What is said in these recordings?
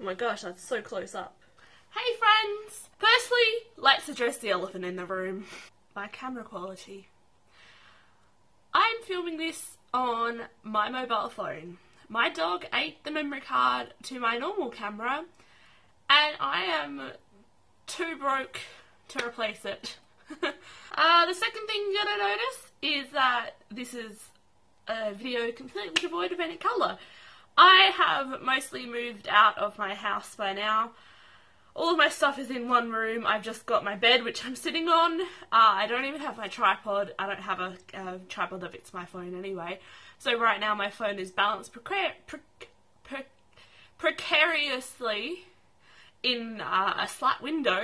Oh my gosh, that's so close up. Hey friends! Firstly, let's address the elephant in the room. My camera quality. I'm filming this on my mobile phone. My dog ate the memory card to my normal camera, and I am too broke to replace it. uh, the second thing you're gonna notice is that this is a video completely devoid of any colour. I have mostly moved out of my house by now. All of my stuff is in one room. I've just got my bed, which I'm sitting on. Uh, I don't even have my tripod. I don't have a, a, tripod that fits my phone anyway. So right now my phone is balanced precar- pre- pre- precariously in uh, a slat window,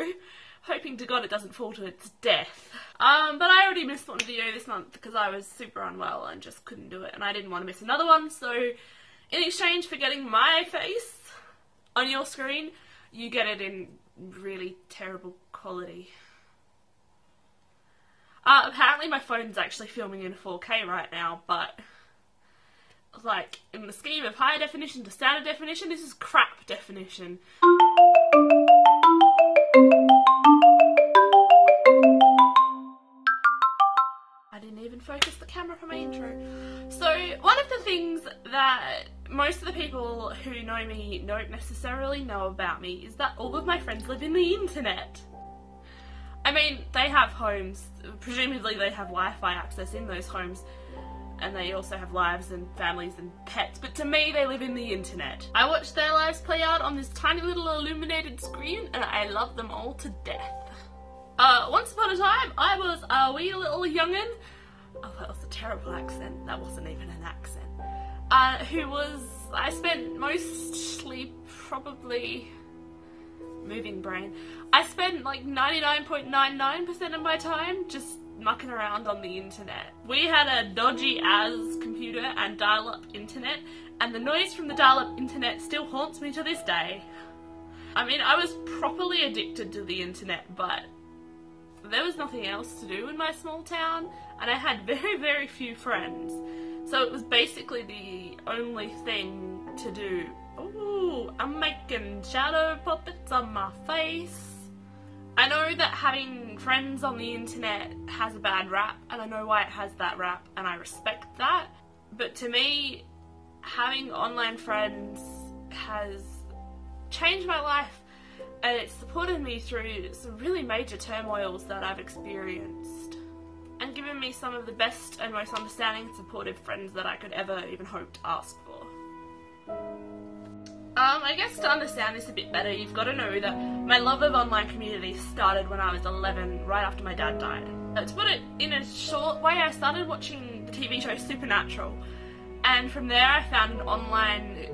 hoping to God it doesn't fall to its death. Um, but I already missed one video this month because I was super unwell and just couldn't do it, and I didn't want to miss another one. So, in exchange for getting my face on your screen, you get it in really terrible quality. Uh, apparently, my phone's actually filming in 4K right now, but like in the scheme of high definition to standard definition, this is crap definition. I didn't even focus the camera for my intro. So, one of the things that most of the people who know me don't necessarily know about me is that all of my friends live in the internet. I mean, they have homes, presumably they have Wi Fi access in those homes, and they also have lives and families and pets, but to me, they live in the internet. I watch their lives play out on this tiny little illuminated screen, and I love them all to death. Uh, once upon a time, I was a wee little youngin'. Oh, that was a terrible accent. That wasn't even an accent. Uh, who was. I spent mostly probably. Moving brain. I spent like 99.99% of my time just mucking around on the internet. We had a dodgy as computer and dial up internet, and the noise from the dial up internet still haunts me to this day. I mean, I was properly addicted to the internet, but there was nothing else to do in my small town, and I had very, very few friends. So it was basically the only thing to do. Ooh, I'm making shadow puppets on my face. I know that having friends on the internet has a bad rap, and I know why it has that rap, and I respect that. But to me, having online friends has changed my life and it's supported me through some really major turmoils that I've experienced given me some of the best and most understanding and supportive friends that I could ever even hope to ask for. Um, I guess to understand this a bit better, you've got to know that my love of online community started when I was 11, right after my dad died. Uh, to put it in a short way, I started watching the TV show Supernatural, and from there I found an online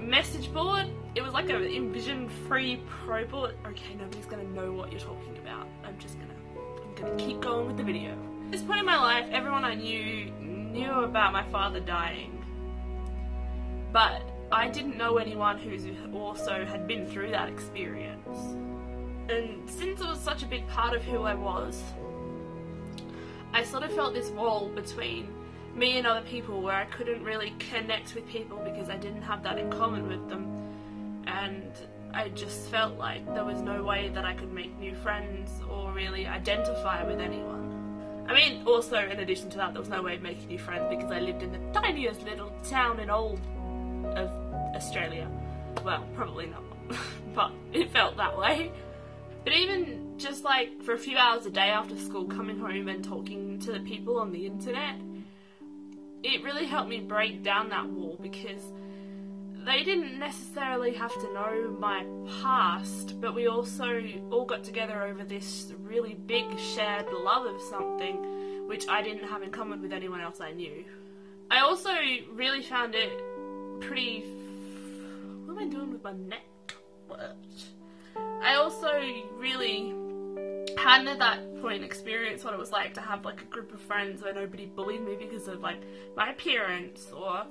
message board it was like an Invision Free pro board. Okay, nobody's gonna know what you're talking about. I'm just gonna I'm gonna keep going with the video. This point in my life, everyone I knew knew about my father dying. But I didn't know anyone who also had been through that experience. And since it was such a big part of who I was, I sort of felt this wall between me and other people where I couldn't really connect with people because I didn't have that in common with them and I just felt like there was no way that I could make new friends or really identify with anyone. I mean, also in addition to that, there was no way of making new friends because I lived in the tiniest little town in all of Australia. Well, probably not, but it felt that way. But even just like for a few hours a day after school, coming home and talking to the people on the internet, it really helped me break down that wall because they didn't necessarily have to know my past, but we also all got together over this really big shared love of something which I didn't have in common with anyone else I knew. I also really found it pretty. What am I doing with my neck? What? I also really hadn't at that point experienced what it was like to have like a group of friends where nobody bullied me because of like my appearance or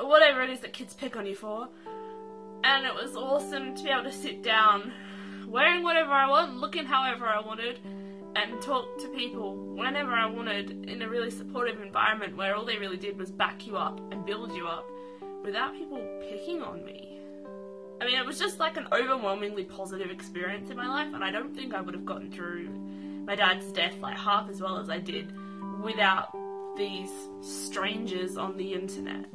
whatever it is that kids pick on you for. And it was awesome to be able to sit down, wearing whatever I want, looking however I wanted, and talk to people whenever I wanted in a really supportive environment where all they really did was back you up and build you up without people picking on me. I mean, it was just like an overwhelmingly positive experience in my life, and I don't think I would have gotten through my dad's death like half as well as I did without these strangers on the internet.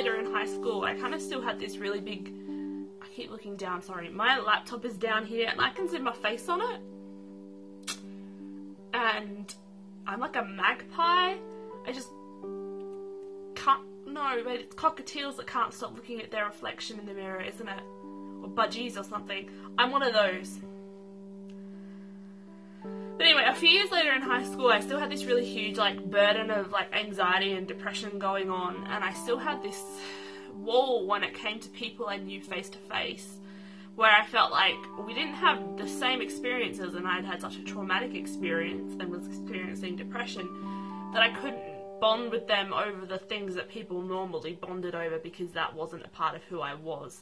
Later in high school, I kind of still had this really big. I keep looking down. Sorry, my laptop is down here, and I can see my face on it. And I'm like a magpie. I just can't. No, but it's cockatiels that can't stop looking at their reflection in the mirror, isn't it? Or budgies or something. I'm one of those. But anyway, a few years later in high school, I still had this really huge like burden of like anxiety and depression going on, and I still had this wall when it came to people I knew face to face, where I felt like we didn't have the same experiences, and I'd had such a traumatic experience and was experiencing depression that I couldn't bond with them over the things that people normally bonded over because that wasn't a part of who I was.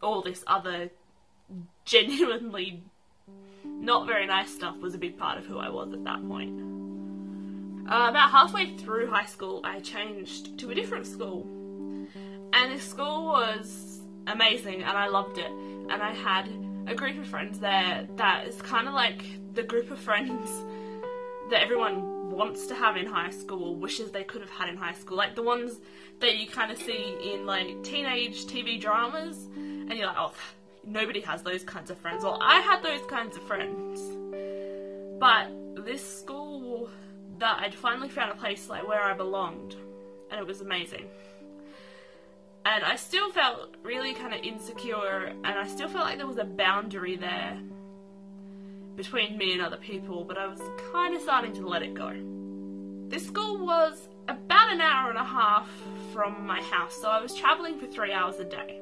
All this other genuinely not very nice stuff was a big part of who I was at that point. Uh, about halfway through high school, I changed to a different school. And this school was amazing and I loved it. And I had a group of friends there that is kind of like the group of friends that everyone wants to have in high school, wishes they could have had in high school. Like the ones that you kind of see in like teenage TV dramas, and you're like, oh, nobody has those kinds of friends. Well, I had those kinds of friends. But this school that I'd finally found a place like where I belonged, and it was amazing. And I still felt really kind of insecure, and I still felt like there was a boundary there between me and other people, but I was kind of starting to let it go. This school was about an hour and a half from my house, so I was travelling for three hours a day.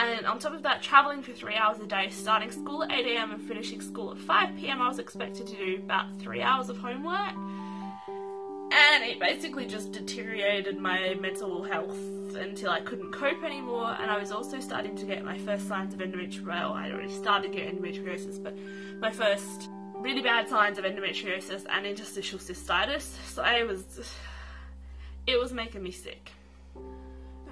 And on top of that, travelling for three hours a day, starting school at 8am and finishing school at 5pm, I was expected to do about three hours of homework. And it basically just deteriorated my mental health until I couldn't cope anymore. And I was also starting to get my first signs of endometriosis. Well, I'd already started getting endometriosis, but my first really bad signs of endometriosis and interstitial cystitis. So I was, it was making me sick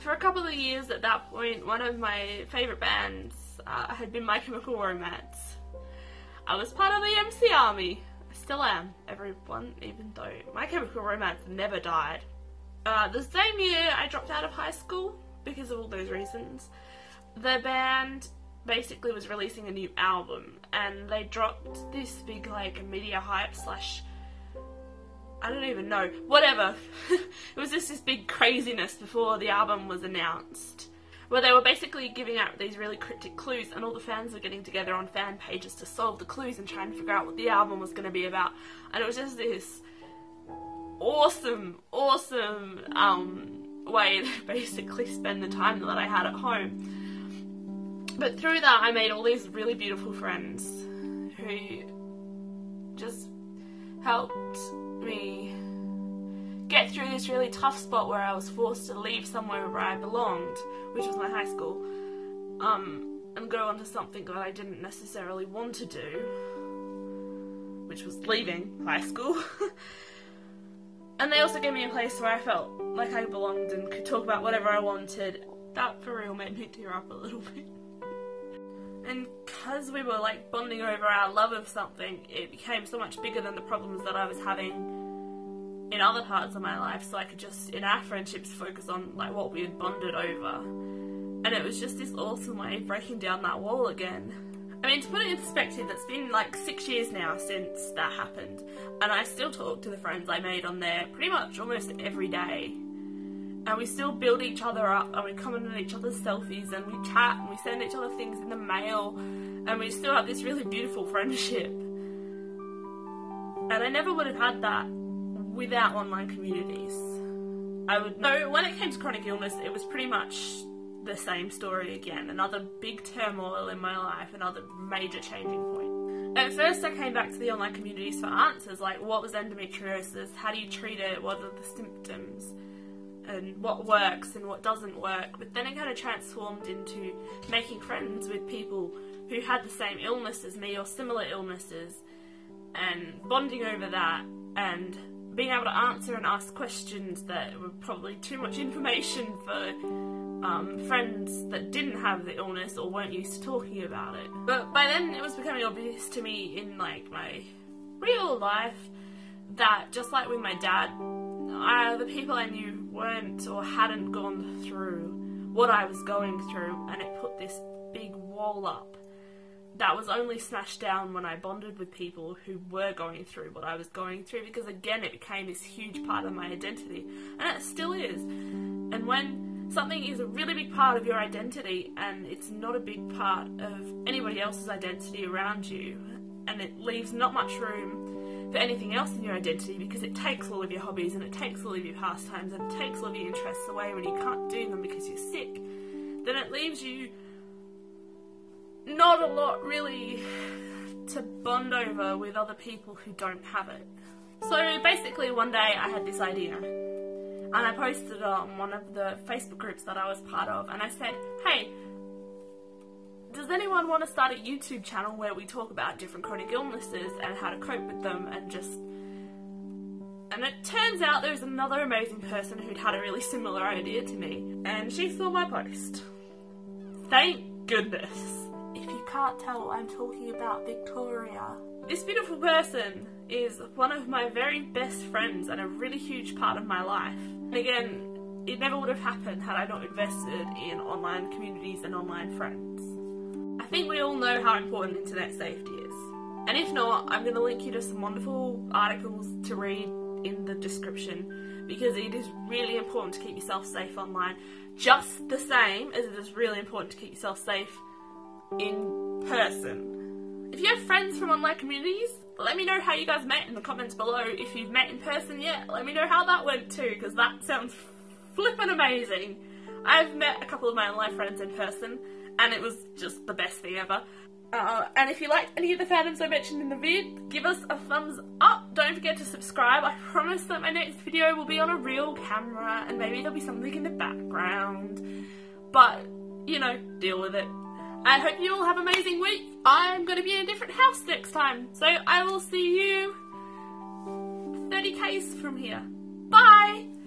for a couple of years at that point, one of my favourite bands uh, had been My Chemical Romance. I was part of the MC Army. I still am, everyone, even though My Chemical Romance never died. Uh, the same year I dropped out of high school because of all those reasons. The band basically was releasing a new album and they dropped this big like media hype slash I don't even know. Whatever. it was just this big craziness before the album was announced. Where they were basically giving out these really cryptic clues, and all the fans were getting together on fan pages to solve the clues and try and figure out what the album was going to be about. And it was just this awesome, awesome um, way to basically spend the time that I had at home. But through that, I made all these really beautiful friends who just helped me get through this really tough spot where I was forced to leave somewhere where I belonged, which was my high school, um, and go on to something that I didn't necessarily want to do, which was leaving high school. and they also gave me a place where I felt like I belonged and could talk about whatever I wanted. That for real made me tear up a little bit. And because we were like bonding over our love of something, it became so much bigger than the problems that I was having in other parts of my life. So I could just, in our friendships, focus on like what we had bonded over. And it was just this awesome way of breaking down that wall again. I mean, to put it in perspective, it's been like six years now since that happened, and I still talk to the friends I made on there pretty much almost every day and we still build each other up and we comment on each other's selfies and we chat and we send each other things in the mail and we still have this really beautiful friendship. And I never would have had that without online communities. I would know when it came to chronic illness, it was pretty much the same story again. Another big turmoil in my life, another major changing point. At first, I came back to the online communities for answers like what was endometriosis, how do you treat it, what are the symptoms and what works and what doesn't work. But then it kind of transformed into making friends with people who had the same illness as me or similar illnesses and bonding over that and being able to answer and ask questions that were probably too much information for um, friends that didn't have the illness or weren't used to talking about it. But by then it was becoming obvious to me in like my real life that just like with my dad, The people I knew weren't or hadn't gone through what I was going through, and it put this big wall up that was only smashed down when I bonded with people who were going through what I was going through because again it became this huge part of my identity and it still is. And when something is a really big part of your identity and it's not a big part of anybody else's identity around you and it leaves not much room for anything else in your identity because it takes all of your hobbies and it takes all of your pastimes and it takes all of your interests away when you can't do them because you're sick, then it leaves you not a lot really to bond over with other people who don't have it. So basically, one day I had this idea, and I posted it on one of the Facebook groups that I was part of, and I said, hey, does anyone want to start a YouTube channel where we talk about different chronic illnesses and how to cope with them and just. And it turns out there was another amazing person who'd had a really similar idea to me, and she saw my post. Thank goodness If you can't tell, I'm talking about Victoria. This beautiful person is one of my very best friends and a really huge part of my life. And again, it never would have happened had I not invested in online communities and online friends. I think we all know how important internet safety is. And if not, I'm going to link you to some wonderful articles to read in the description because it is really important to keep yourself safe online, just the same as it is really important to keep yourself safe in person. If you have friends from online communities, let me know how you guys met in the comments below. If you've met in person yet, let me know how that went too, because that sounds flippin' amazing. I've met a couple of my online friends in person, and it was just the best thing ever. Uh, and if you liked any of the fandoms I mentioned in the vid, give us a thumbs up. Don't forget to subscribe. I promise that my next video will be on a real camera, and maybe there'll be something in the background. But, you know, deal with it. I hope you all have an amazing week. I'm going to be in a different house next time. So I will see you 30 k's from here. Bye!